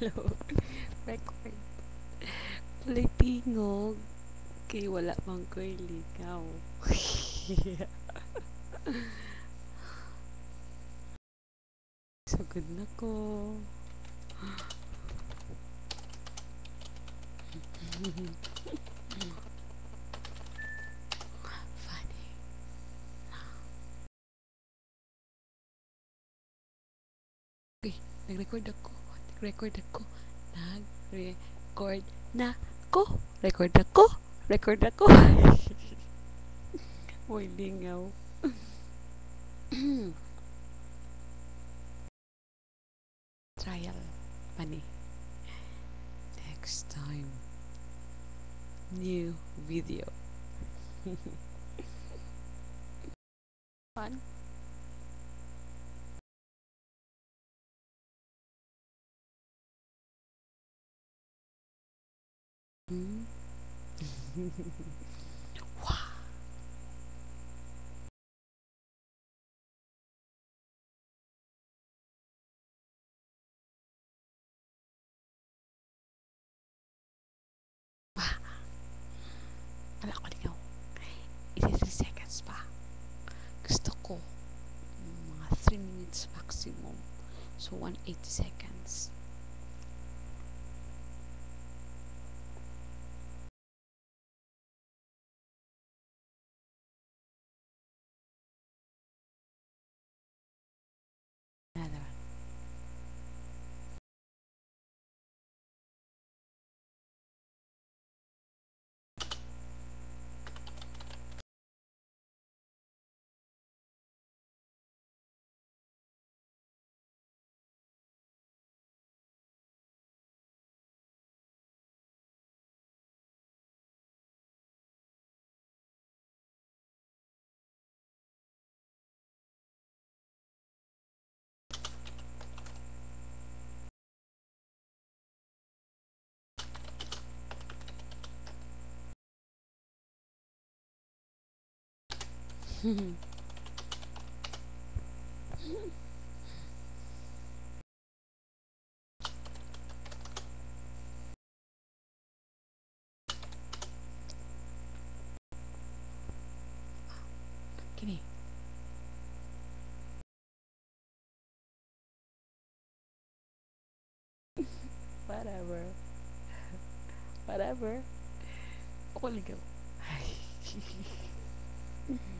Hello. Record. Kulay tingog. Kay wala mang ko'y ligaw. Sagod na ko. Nag-record ako. Nag-record ako. Nag-record na ako. Record ako. Record ako. Uy, lingaw. Trial. Funny. Next time. New video. Fun. Wow. Wala ko ligaw. 83 seconds pa. Gusto ko mga 3 minutes maximum. So, 180 seconds. Kini. Whatever. Whatever. Ako ligaw.